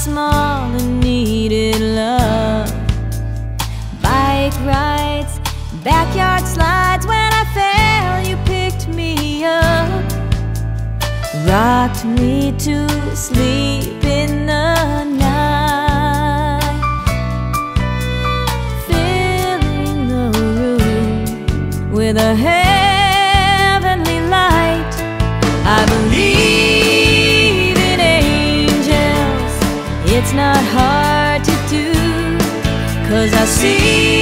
small and needed love. Bike rides, backyard slides When I fell, you picked me up. Rocked me to sleep in the night. Filling the room with a it's not hard to do. Cause I see.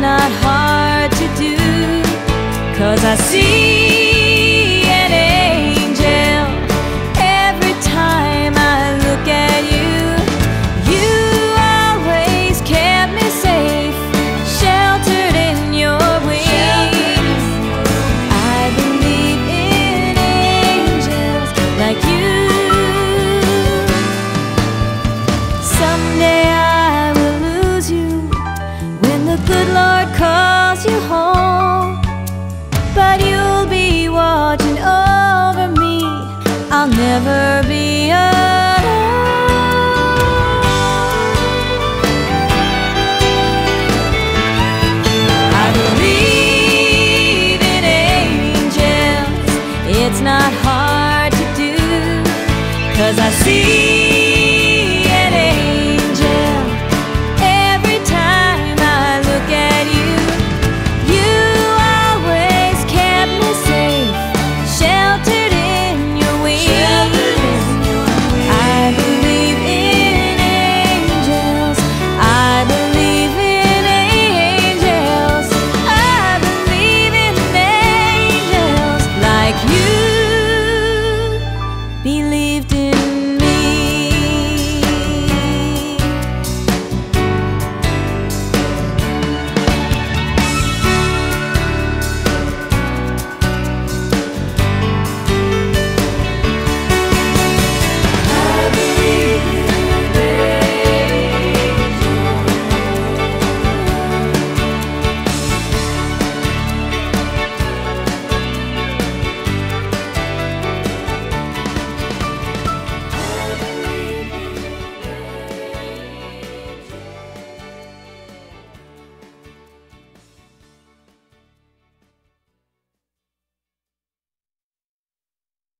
not hard to do. Cause I see hard to do. Cause I see.